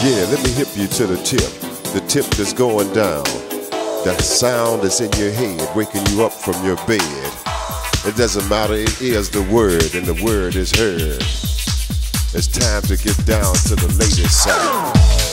Yeah, let me hip you to the tip. The tip that's going down. That sound that's in your head, waking you up from your bed. It doesn't matter, it is the word, and the word is heard. It's time to get down to the latest sound.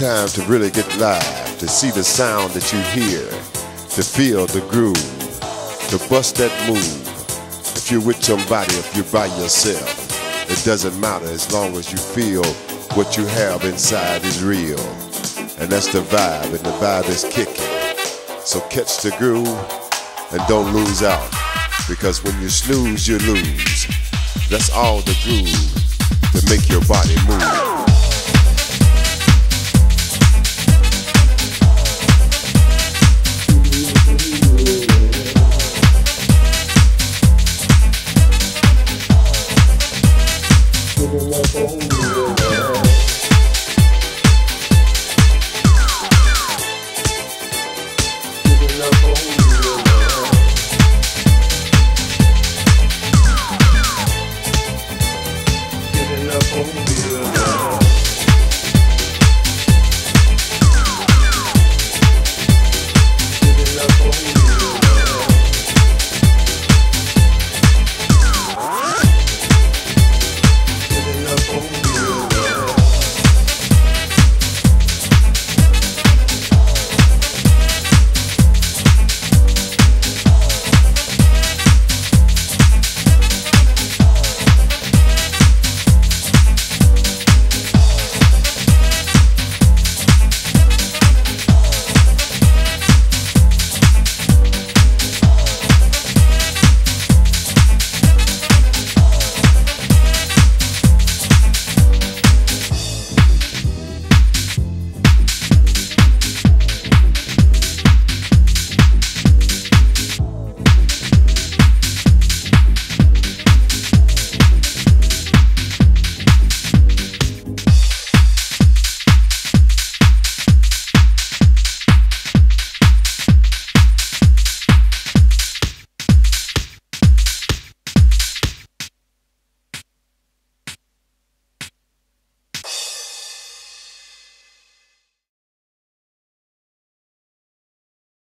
Time to really get live, to see the sound that you hear, to feel the groove, to bust that move. If you're with somebody, if you're by yourself, it doesn't matter as long as you feel what you have inside is real. And that's the vibe, and the vibe is kicking. So catch the groove and don't lose out. Because when you snooze, you lose. That's all the groove to make your body move. Oh, yeah.